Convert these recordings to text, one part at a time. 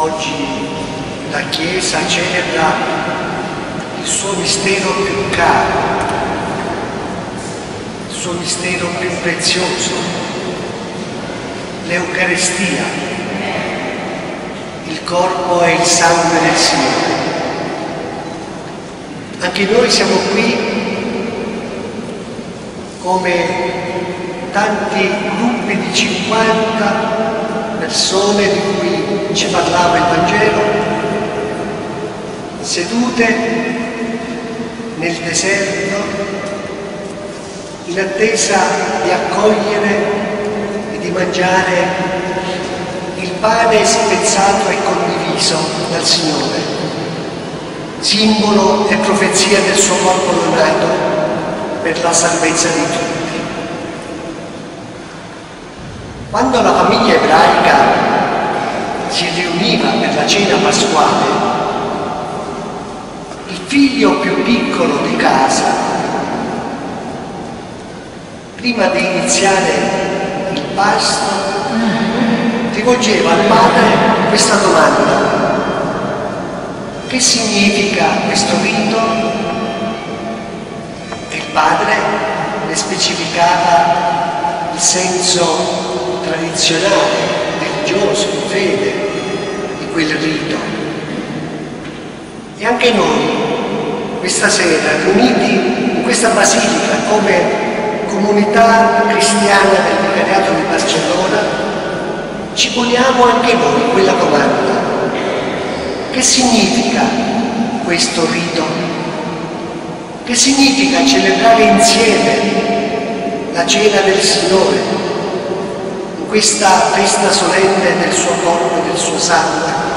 Oggi la Chiesa celebra il suo mistero più caro, il suo mistero più prezioso, l'Eucarestia, il corpo e il sangue del Signore. Anche noi siamo qui come tanti gruppi di 50 persone di cui ci parlava il Vangelo, sedute nel deserto in attesa di accogliere e di mangiare il pane spezzato e condiviso dal Signore, simbolo e profezia del suo corpo donato per la salvezza di tutti. Quando la famiglia ebraica si riuniva per la cena pasquale, il figlio più piccolo di casa, prima di iniziare il pasto, rivolgeva al padre questa domanda. Che significa questo rito? Il padre le specificava il senso tradizionale, religioso, fede quel rito. E anche noi, questa sera, riuniti in questa basilica come comunità cristiana del Vicariato di Barcellona, ci poniamo anche noi quella domanda. Che significa questo rito? Che significa celebrare insieme la cena del Signore questa festa solenne del suo corpo e del suo sangue.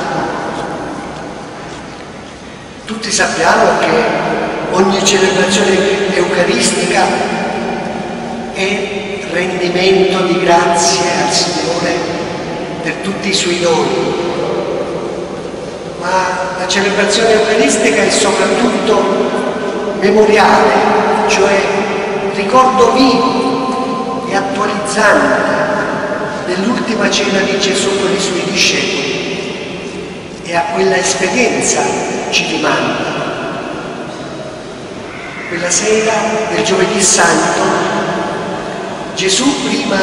Tutti sappiamo che ogni celebrazione eucaristica è rendimento di grazie al Signore per tutti i suoi doni. Ma la celebrazione eucaristica è soprattutto memoriale, cioè ricordo vivo e attualizzante nell'ultima cena di Gesù con i suoi discepoli e a quella esperienza ci rimanda. Quella sera del giovedì santo Gesù prima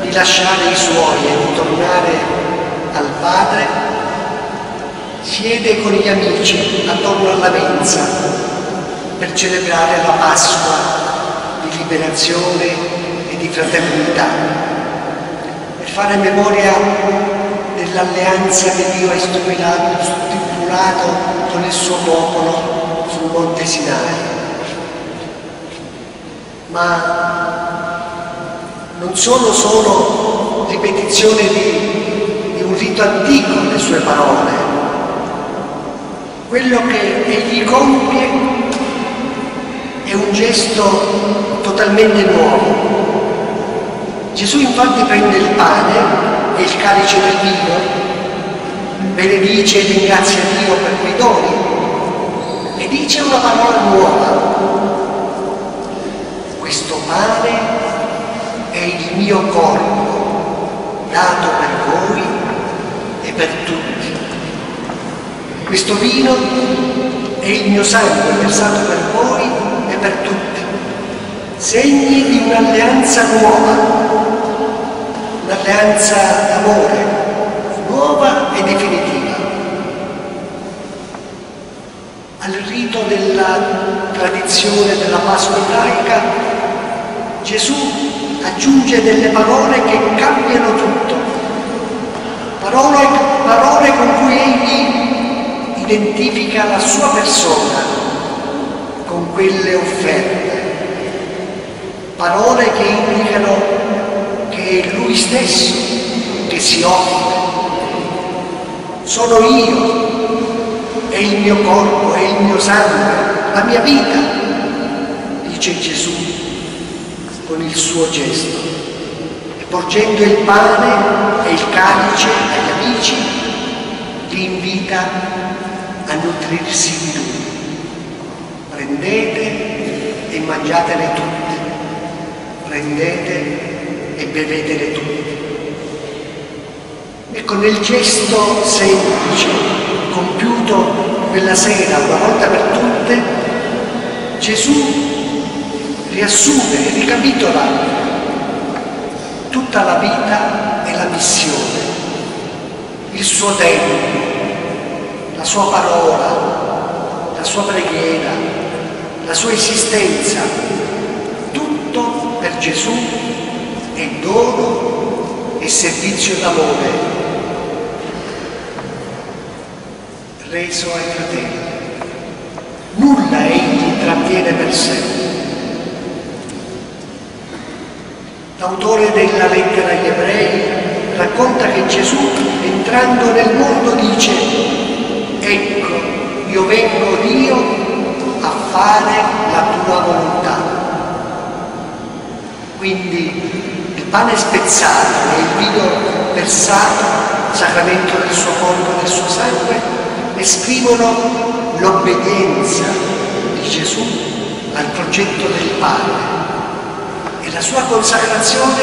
di lasciare i suoi e di tornare al Padre siede con gli amici attorno alla mensa per celebrare la Pasqua di liberazione e di fraternità fare memoria dell'alleanza che Dio ha stipulato con il suo popolo sul Monte Sinai. Ma non sono solo ripetizione di, di un rito antico le sue parole, quello che egli compie è un gesto totalmente nuovo, Gesù infatti prende il pane e il calice del vino, benedice e ringrazia Dio per quei doni e dice una parola nuova. Questo pane è il mio corpo dato per voi e per tutti. Questo vino è il mio sangue versato per voi e per tutti, segni di un'alleanza nuova un'alleanza d'amore, nuova e definitiva. Al rito della tradizione della Pasqua ebraica, Gesù aggiunge delle parole che cambiano tutto, parole, parole con cui egli identifica la sua persona con quelle offerte, parole che indicano che è Lui stesso che si offre. Sono io, è il mio corpo, è il mio sangue, la mia vita, dice Gesù con il suo gesto. E porgendo il pane e il calice agli amici, li invita a nutrirsi di Lui. Prendete e mangiatene tutte. Prendete e bevetele tutti. Ecco, nel gesto semplice, compiuto quella sera, una volta per tutte, Gesù riassume, ricapitola tutta la vita e la missione, il suo tempo, la sua parola, la sua preghiera, la sua esistenza, tutto per Gesù è dono e servizio d'amore reso ai fratelli. Nulla egli trattiene per sé. L'autore della lettera agli ebrei racconta che Gesù, entrando nel mondo, dice, ecco, io vengo Dio a fare la tua volontà. Quindi il pane spezzato e il vino versato, sacramento del suo corpo e del suo sangue, esprimono l'obbedienza di Gesù al progetto del Padre e la sua consacrazione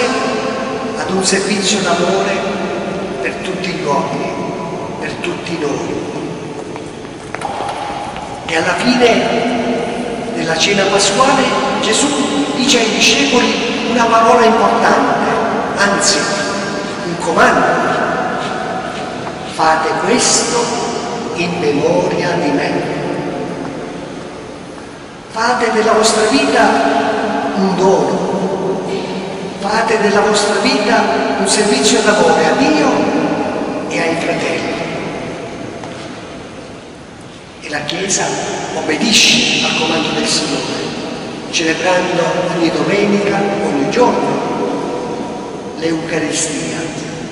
ad un servizio d'amore per tutti gli uomini, per tutti noi. E alla fine della cena pasquale Gesù dice ai discepoli una parola importante, anzi un comando. Fate questo in memoria di me. Fate della vostra vita un dono, fate della vostra vita un servizio d'amore a Dio e ai fratelli. E la Chiesa obbedisce al comando del Signore, celebrando ogni domenica, ogni giorno, l'Eucaristia,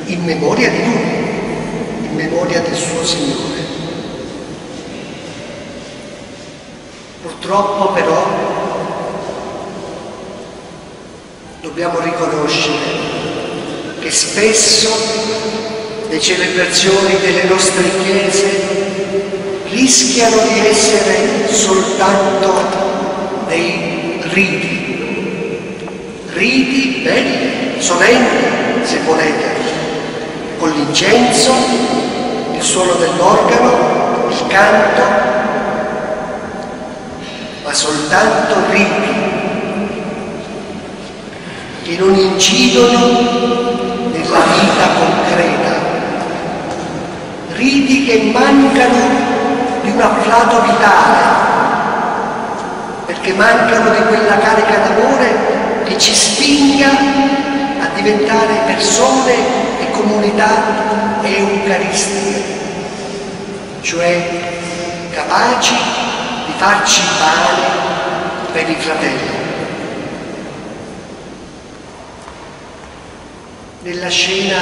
in memoria di Lui, in memoria del suo Signore. Purtroppo però dobbiamo riconoscere che spesso le celebrazioni delle nostre chiese rischiano di essere soltanto dei riti, riti belli, solenni se volete, con l'incenso, il suono dell'organo, il canto, ma soltanto riti che non incidono nella vita concreta, riti che mancano di un afflato vitale, perché mancano di quella carica d'amore che ci spinga a diventare persone e comunità eucaristiche, cioè capaci farci male per i fratelli. Nella scena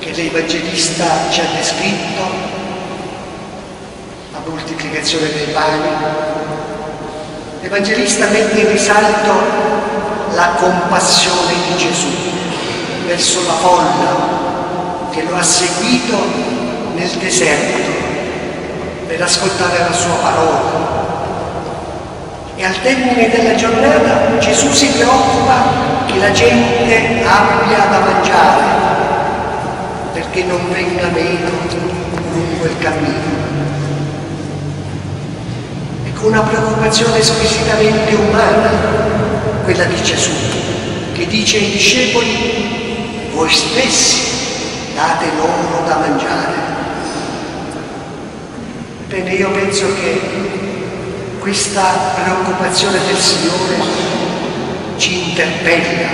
che l'Evangelista ci ha descritto, la moltiplicazione dei pani, l'Evangelista mette in risalto la compassione di Gesù verso la folla che lo ha seguito nel deserto per ascoltare la sua parola. E al termine della giornata Gesù si preoccupa che la gente abbia da mangiare perché non venga meno lungo il cammino. Ecco una preoccupazione squisitamente umana, quella di Gesù, che dice ai discepoli, voi stessi date loro da mangiare. Bene, io penso che questa preoccupazione del Signore ci interpella,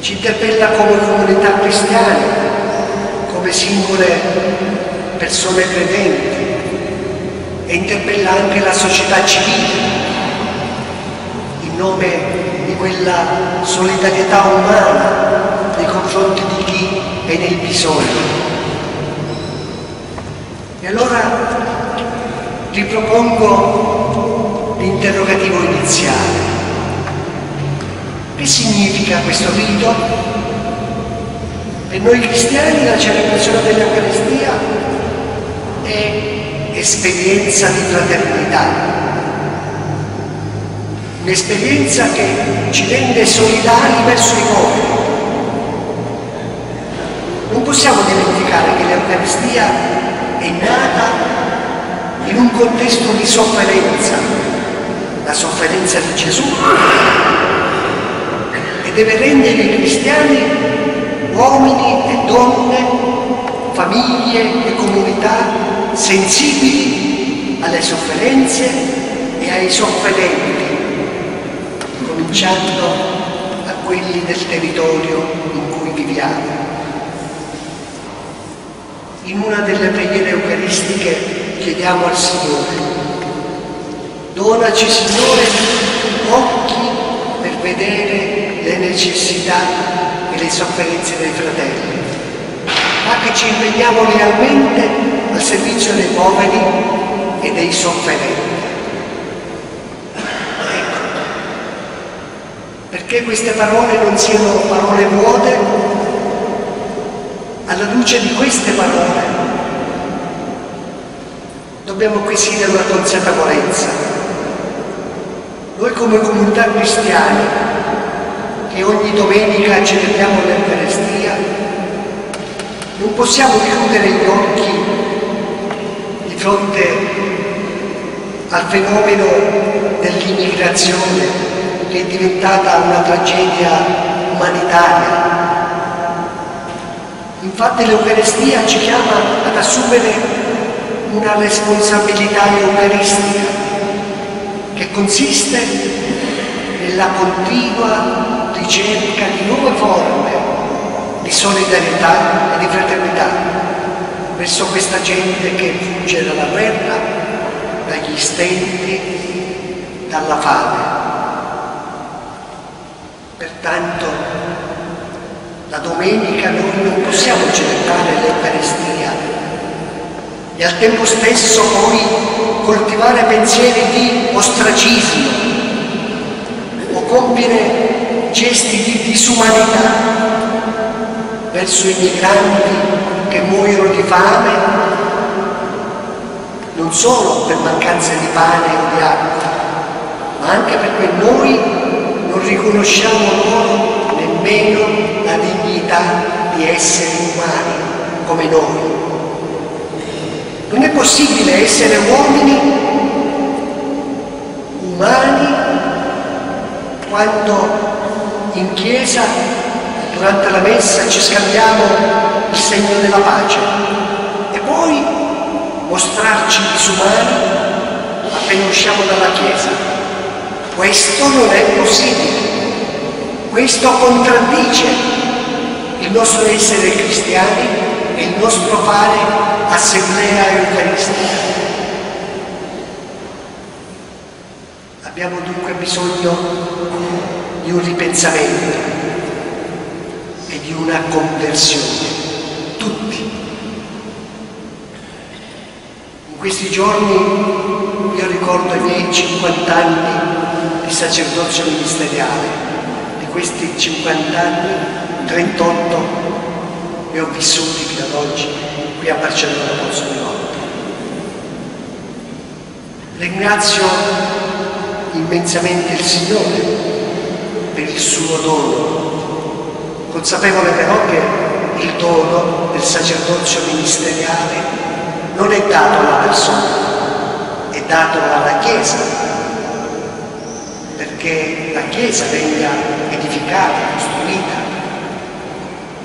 ci interpella come comunità cristiana, come singole persone credenti e interpella anche la società civile in nome di quella solidarietà umana nei confronti di chi è nel bisogno. Allora ripropongo l'interrogativo iniziale. Che significa questo rito? Per noi cristiani la celebrazione dell'Eucaristia è esperienza di fraternità, un'esperienza che ci rende solidari verso i poveri, Non possiamo dimenticare che l'Eucaristia è nata in un contesto di sofferenza, la sofferenza di Gesù, e deve rendere i cristiani uomini e donne, famiglie e comunità sensibili alle sofferenze e ai sofferenti, cominciando a quelli del territorio in cui viviamo in una delle preghiere eucaristiche chiediamo al Signore, donaci Signore occhi per vedere le necessità e le sofferenze dei fratelli, ma che ci impegniamo realmente al servizio dei poveri e dei sofferenti. Ecco, perché queste parole non siano parole vuote, alla luce di queste parole dobbiamo acquisire una consapevolezza. Noi come comunità cristiana che ogni domenica celebriamo l'Eucaristia non possiamo chiudere gli occhi di fronte al fenomeno dell'immigrazione che è diventata una tragedia umanitaria Infatti l'Eucaristia ci chiama ad assumere una responsabilità eucaristica che consiste nella continua ricerca di nuove forme di solidarietà e di fraternità verso questa gente che fugge dalla guerra, dagli stenti, dalla fame. Pertanto la domenica noi non possiamo celebrare l'Eucaristia. E al tempo stesso poi coltivare pensieri di ostracismo. O compiere gesti di disumanità verso i migranti che muoiono di fame, non solo per mancanza di pane o di acqua, ma anche perché noi non riconosciamo loro nemmeno la dignità di esseri umani come noi. Non è possibile essere uomini umani quando in chiesa durante la messa ci scambiamo il segno della pace e poi mostrarci disumani appena usciamo dalla chiesa. Questo non è possibile. Questo contraddice il nostro essere cristiani e il nostro fare assemblea eucaristica. Abbiamo dunque bisogno di un ripensamento e di una conversione, tutti. In questi giorni io ricordo i miei 50 anni di sacerdozio ministeriale questi 50 anni, 38 li ho vissuti fino ad oggi qui a Barcellona Pozzo di Volta. Ringrazio immensamente il Signore per il suo dono, consapevole però che il dono del sacerdozio ministeriale non è dato alla persona, è dato alla Chiesa perché la Chiesa venga edificata, costruita,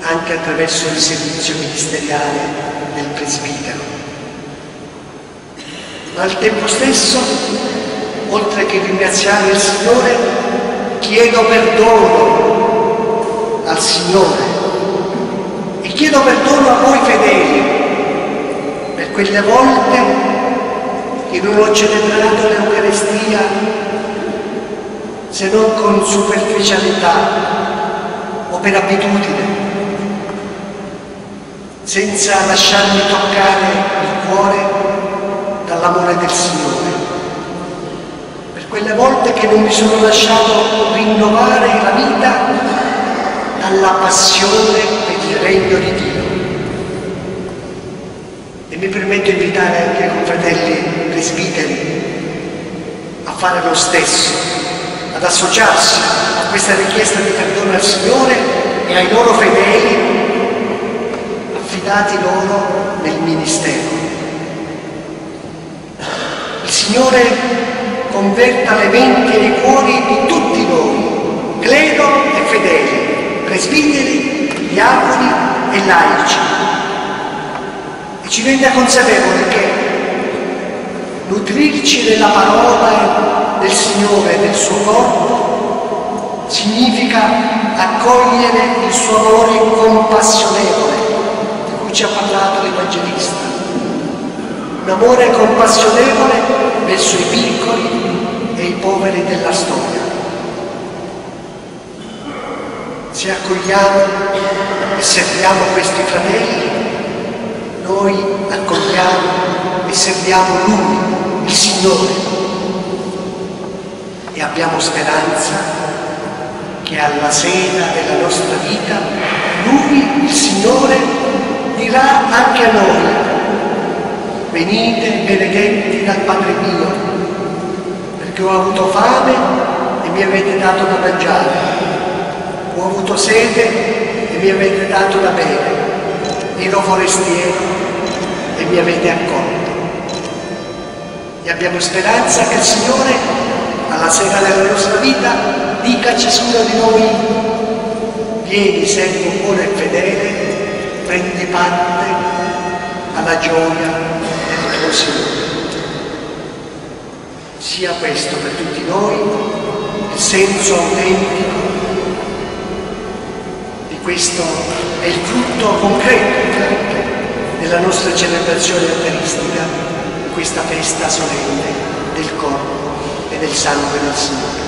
anche attraverso il servizio ministeriale del presbitero. Ma al tempo stesso, oltre che ringraziare il Signore, chiedo perdono al Signore e chiedo perdono a voi fedeli per quelle volte che non ho celebrato l'Eucaristia se non con superficialità o per abitudine, senza lasciarmi toccare il cuore dall'amore del Signore. Per quelle volte che non mi sono lasciato rinnovare la vita dalla passione per il regno di Dio. E mi permetto di invitare anche i confratelli presbiteri a fare lo stesso ad associarsi a questa richiesta di perdono al Signore e ai loro fedeli affidati loro nel ministero. Il Signore converta le menti e i cuori di tutti noi, clero e fedeli, presbiteri, diavoli e laici, e ci renda consapevoli che nutrirci della parola del Signore e del suo corpo significa accogliere il suo amore compassionevole ci ha parlato l'Evangelista. Un amore compassionevole verso i piccoli e i poveri della storia. Se accogliamo e serviamo questi fratelli, noi accogliamo e serviamo Lui, il Signore, e abbiamo speranza che alla sera della nostra vita Lui, il Signore, dirà anche a noi, venite benedetti dal Padre mio, perché ho avuto fame e mi avete dato da mangiare, ho avuto sete e mi avete dato da bere, ero forestiero e mi avete accolto. E abbiamo speranza che il Signore, alla sera della nostra vita, dica a ciascuno di noi, vieni servo buono e fedele, prendi parte alla gioia del tuo Signore. Sia questo per tutti noi il senso autentico di questo è il frutto concreto della nostra celebrazione eucaristica, questa festa solenne del corpo e del sangue del Signore.